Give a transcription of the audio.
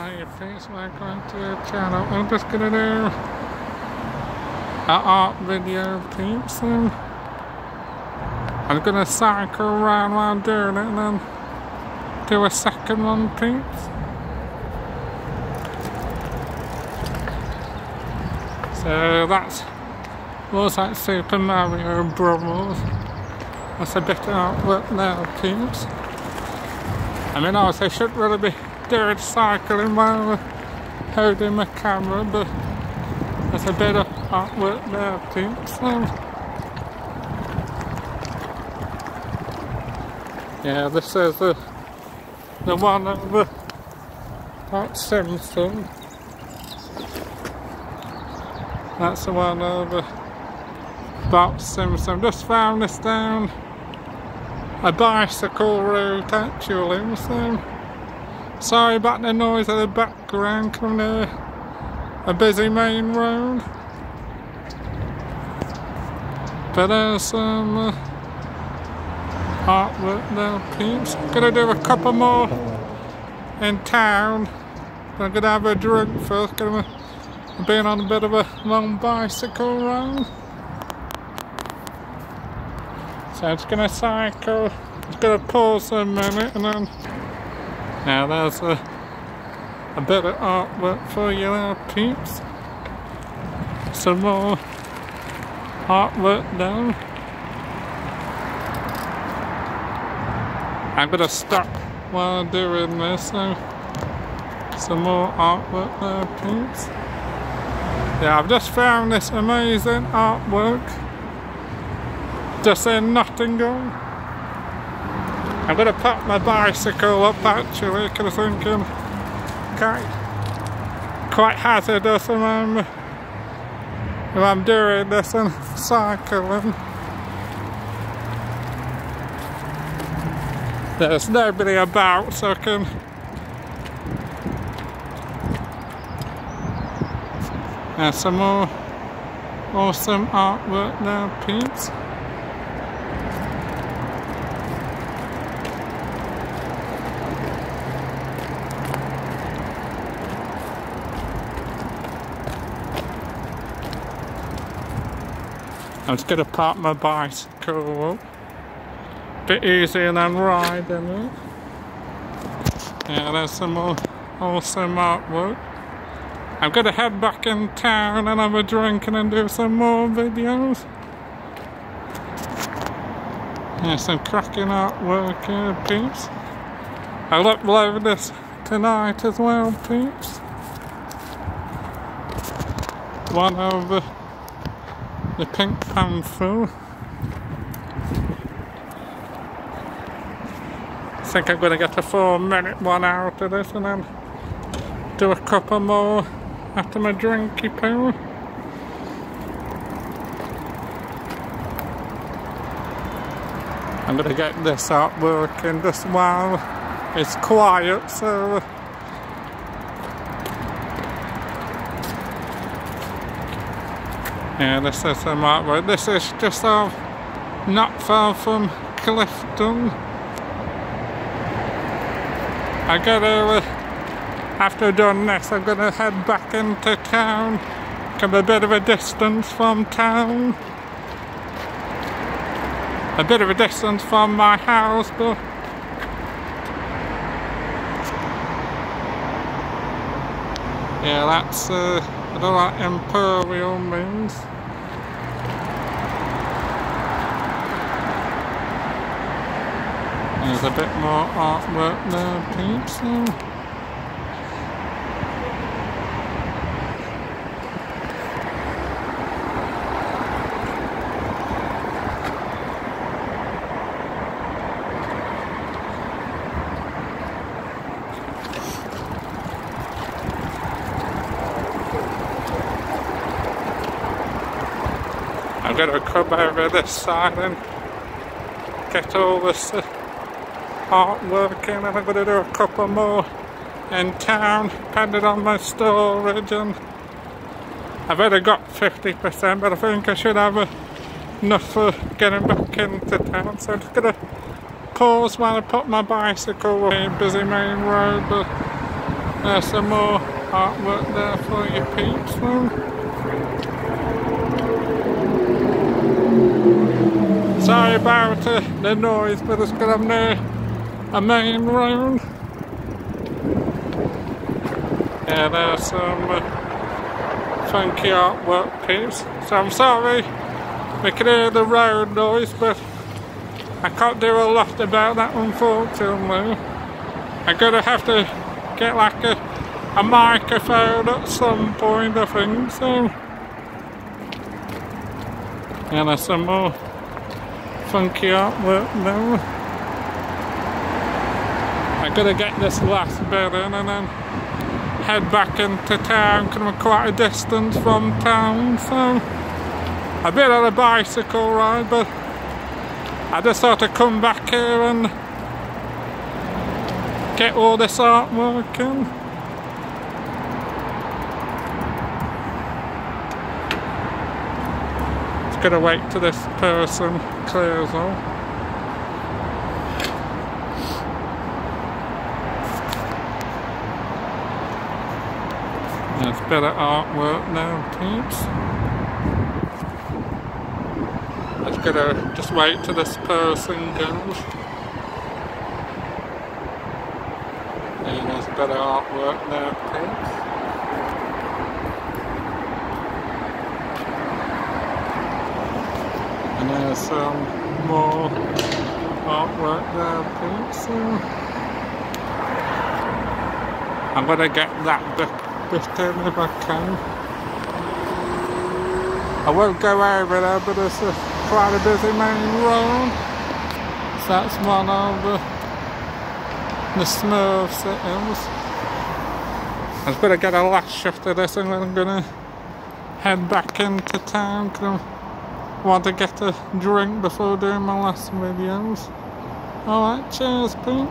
Hi friends, welcome to the channel. I'm just gonna do an art video peeps and I'm gonna cycle around while doing it and then do a second one peeps. So that's looks like Super Mario Bros. That's a bit of artwork now peeps. I mean I should really be doing cycling while holding my camera, but there's a bit of artwork there too. So yeah, this is the the one of the Bart Simpson. That's the one over Bart Simpson. Just found this down a bicycle route actually. So. Sorry about the noise of the background coming uh, a busy main road. But there's some uh, artwork there, peeps. Gonna do a couple more in town. I'm gonna have a drink first. Gonna be on a bit of a long bicycle ride. So I'm just gonna cycle. Just gonna pause a minute and then now there's a, a bit of artwork for you there peeps. Some more artwork down. I'm gonna stop while doing this so some more artwork there peeps. Yeah, I've just found this amazing artwork just in Nottingham. I'm going to pop my bicycle up actually because I'm thinking quite, quite hazardous when I'm, when I'm doing this and cycling. There's nobody about so I can There's some more awesome artwork now peeps. I'm just gonna park my bicycle. Bit easier than riding it. Yeah, there's some more awesome artwork. I'm gonna head back in town and have a drink and then do some more videos. Yeah, some cracking artwork here, peeps. I'll upload this tonight as well, peeps. One of the Pink Panther. I think I'm going to get a four minute one out of this and then do a couple more after my drinky poo. I'm going to get this out working just while it's quiet so Yeah, this is the mark road. This is just uh, not far from Clifton. I gotta, uh, after done this, I'm gonna head back into town. Come a bit of a distance from town. A bit of a distance from my house, but yeah, that's uh, Don't like imperial means. There's a bit more artwork there, peeps. I'm going to come over this side and get all this artwork in. And I'm going to do a couple more in town depending on my storage and I've only got 50% but I think I should have enough for getting back into town. So I'm just going to pause while I put my bicycle on busy main road but There's some more artwork there for you peeps. Then. Sorry about uh, the noise, but it's because I'm a main road. Yeah, there's some uh, funky artwork peeps. So I'm sorry we can hear the road noise, but I can't do a lot about that unfortunately. I'm gonna have to get like a, a microphone at some point I think so. And there's some more funky artwork now. I gotta get this last bit in and then head back into town because we're quite a distance from town so a bit of a bicycle ride but I just thought I'd come back here and get all this artwork in. Gonna wait till this person clears off. There's better artwork now, peeps. Let's gotta just wait till this person goes. And there's better artwork now, peeps. Some more artwork there, please. So I'm gonna get that in if I can. I won't go over there, but it's a quite a busy main road. So that's one of the, the Smurf sittings. I was gonna get a last shift of this and then I'm gonna head back into town want to get a drink before doing my last videos. Alright, cheers, peeps.